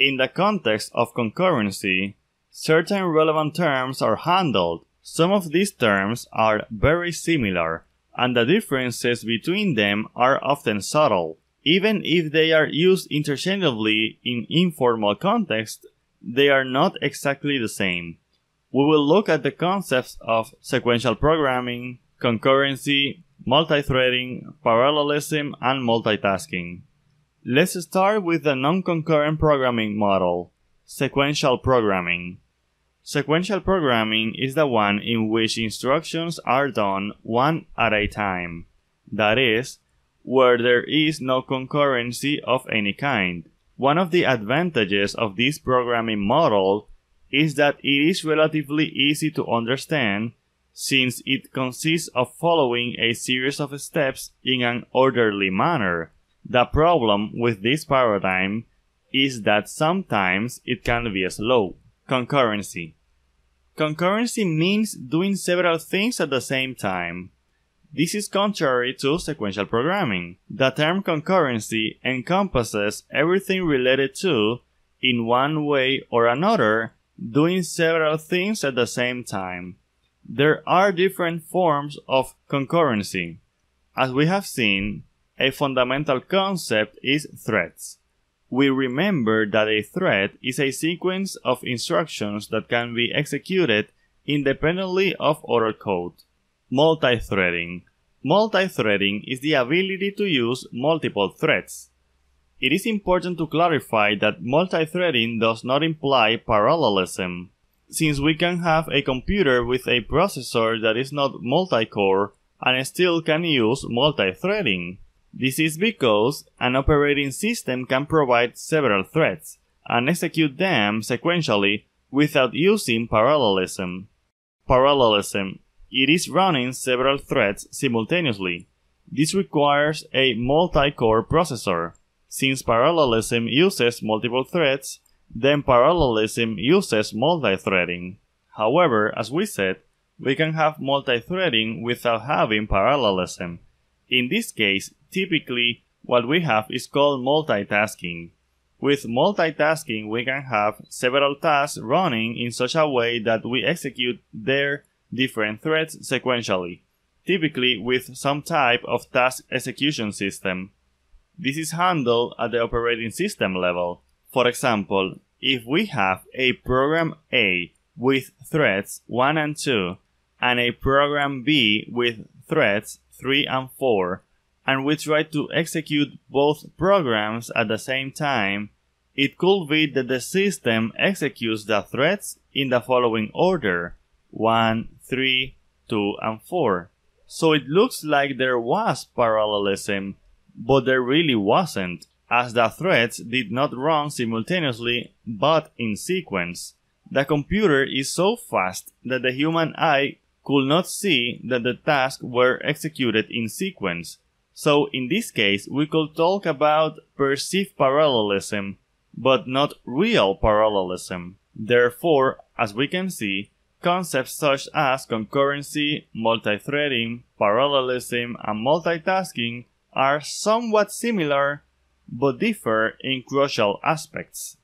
In the context of concurrency, certain relevant terms are handled. Some of these terms are very similar, and the differences between them are often subtle. Even if they are used interchangeably in informal context, they are not exactly the same. We will look at the concepts of sequential programming, concurrency, multithreading, parallelism, and multitasking. Let's start with the non-concurrent programming model, sequential programming. Sequential programming is the one in which instructions are done one at a time. That is, where there is no concurrency of any kind. One of the advantages of this programming model is that it is relatively easy to understand since it consists of following a series of steps in an orderly manner. The problem with this paradigm is that sometimes it can be slow. Concurrency. Concurrency means doing several things at the same time. This is contrary to sequential programming. The term concurrency encompasses everything related to, in one way or another, doing several things at the same time. There are different forms of concurrency. As we have seen, a fundamental concept is threads we remember that a thread is a sequence of instructions that can be executed independently of other code. Multithreading. Multithreading is the ability to use multiple threads. It is important to clarify that multithreading does not imply parallelism, since we can have a computer with a processor that is not multi-core and still can use multithreading. This is because an operating system can provide several threads and execute them sequentially without using parallelism. Parallelism. It is running several threads simultaneously. This requires a multi-core processor. Since parallelism uses multiple threads, then parallelism uses multi-threading. However, as we said, we can have multi-threading without having parallelism. In this case, typically what we have is called multitasking. With multitasking, we can have several tasks running in such a way that we execute their different threads sequentially, typically with some type of task execution system. This is handled at the operating system level. For example, if we have a program A with threads 1 and 2 and a program B with threads 3 and 4, and we try to execute both programs at the same time, it could be that the system executes the threads in the following order 1, 3, 2, and 4. So it looks like there was parallelism, but there really wasn't, as the threads did not run simultaneously but in sequence. The computer is so fast that the human eye could not see that the tasks were executed in sequence, so in this case, we could talk about perceived parallelism, but not real parallelism. Therefore, as we can see, concepts such as concurrency, multithreading, parallelism, and multitasking are somewhat similar, but differ in crucial aspects.